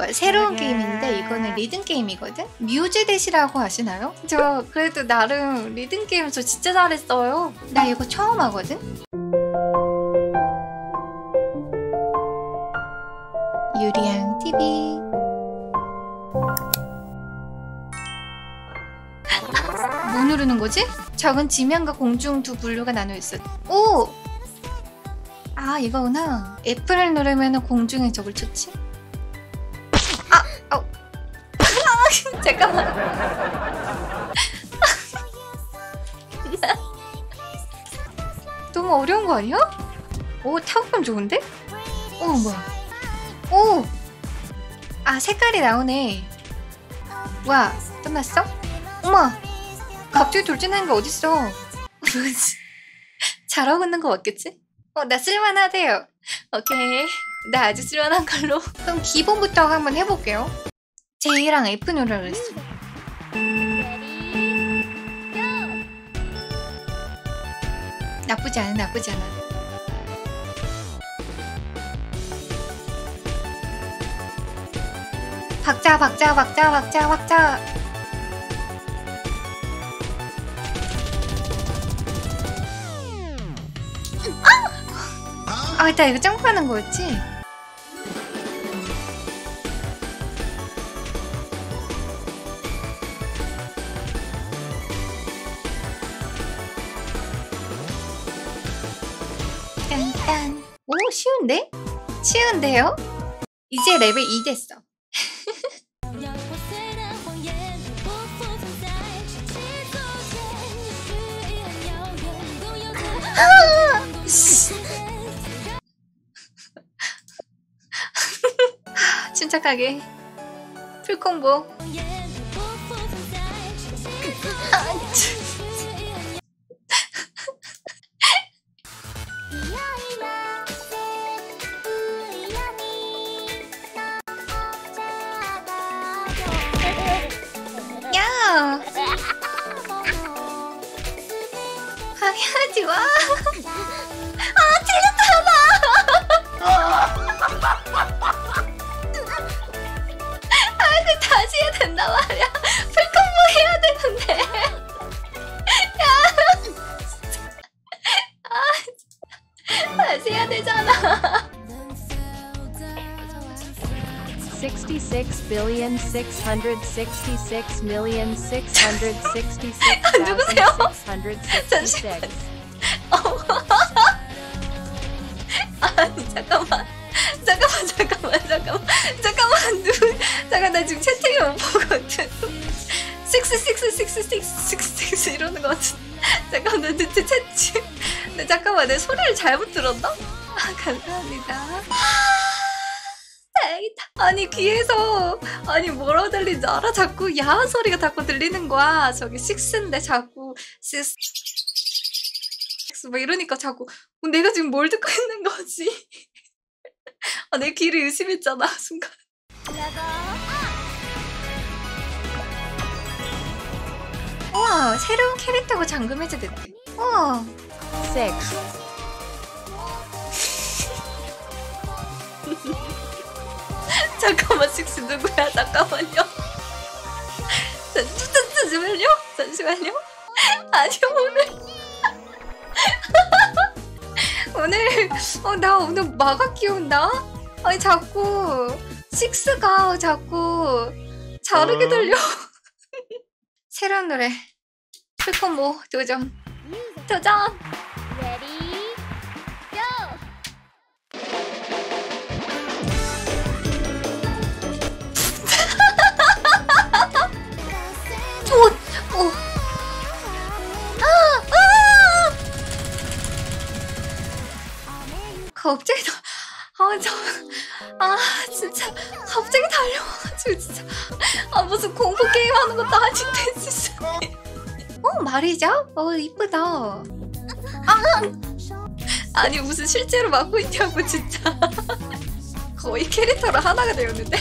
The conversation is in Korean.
거야. 새로운 게임인데 이거는 리듬 게임이거든. 뮤즈 대시라고 하시나요? 저 그래도 나름 리듬 게임 저 진짜 잘했어요. 나 이거 처음 하거든. 유리양 TV. 뭐 누르는 거지? 적은 지면과 공중 두 분류가 나눠 있어. 오! 아 이거구나. F를 누르면 공중에 적을 쳤지? 너무 어려운 거 아니야? 오 타격감 좋은데? 오 뭐야? 오! 아 색깔이 나오네. 와 끝났어? 어머! 갑자기 돌진하는 게 어딨어? 잘하고 있는 거 맞겠지? 어, 나 쓸만하대요. 오케이. 나 아주 쓸만한 걸로. 그럼 기본부터 한번 해볼게요. J랑 F 누르라 그랬어. 나쁘지 않아, 나쁘지 않아. 박자, 박자, 박자, 박자, 박자. 아, 일단 이거 점프하는 거였지? 쉬운데? 쉬운데요? 이제 레벨 2 됐어. 침착하게. 풀콤보. 방해하지 마. 아, 틀렸잖아. 아, 그 다시 해야 된단 말이야. 66 billion 666 million 666 누구세요? 666 아니 잠깐만 잠깐만 잠깐만 잠깐만 잠깐만 누 잠깐 나 지금 채팅을 못 보거든 식스 식스 식스 식스 식스 식스 이러는 거 같은 잠깐만 나 대체 채팅 나 잠깐만 내 소리를 잘못 들었나? 아 감사합니다 아니 귀에서 아니 뭐라고 들리는지 알아? 자꾸 야한 소리가 자꾸 들리는 거야 저기 식스인데 자꾸 식스 막 이러니까 자꾸 어, 내가 지금 뭘 듣고 있는 거지? 아, 내 귀를 의심했잖아, 순간. 우와, 새로운 캐릭터가 잠금 해제됐대. 우와, 6 잠깐만, 식스 누구야? 잠깐만요. 잠- 잠- 잠시만요. 잠시만요. 아니, 오늘. 오늘, 어, 나 오늘 마가 끼운다? 아니, 자꾸, 식스가 자꾸 다르게 들려. 새로운 노래. 풀콤보 도전. 도전! 갑자기 다, 아, 저, 아, 진짜, 갑자기 달려와가지고, 진짜. 아, 무슨 공포 게임 하는 것도 아닌데, 진짜. 어, 말이죠? 어, 이쁘다. 아! 아니, 무슨 실제로 맡고 있냐고, 진짜. 거의 캐릭터로 하나가 되었는데.